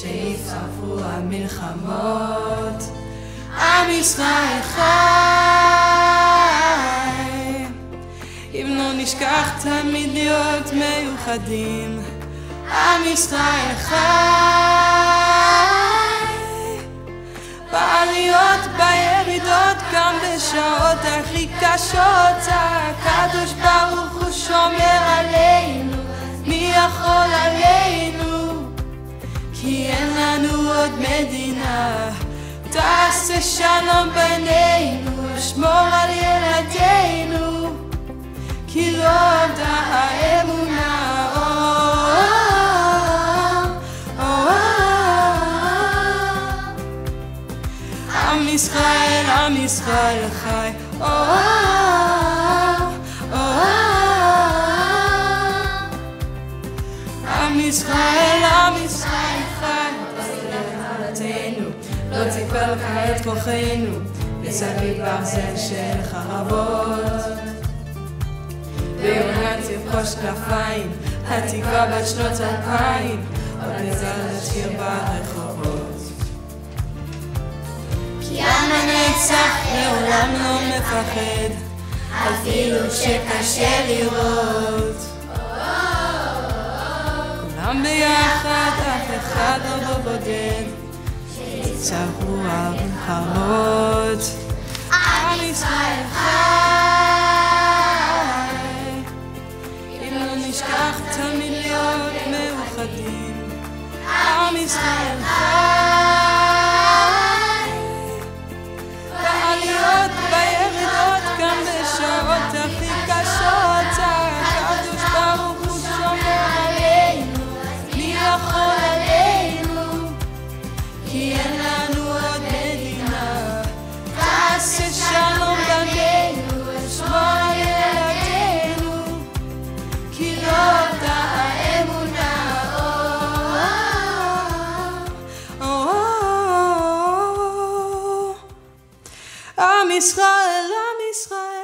שיצטרפו המלחמות. עם ישראל חי, אם לא נשכח תמיד להיות מיוחדים. עם ישראל חי, בעליות, בירידות, גם בשעות הכי קשות, הקדוש ברוך הוא שומר עלינו, מדינה, תעשה שלום בינינו, שמור על ילדינו, כי לא עבדה האמונה. או, או, או. עם ישראל, עם ישראל חי. או, או, עם ישראל, עם ישראל חי. ארצנו, לא תקבל לך את כוחנו, מסביב ברזל של חרבות. ויונה תבחוש כנפיים, התקווה בת שנות אלפיים, עוד נזל לשיר ברחובות. כי עם הנצח לעולם לא מפחד, אפילו שקשה לראות. כולם ביחד, אף אחד לא בודד, צעקו המלחמות. עם ישראל חי, אם לא נשכח תמיד להיות מאוחדים. עם ישראל חי, Am Israel, Am Israel.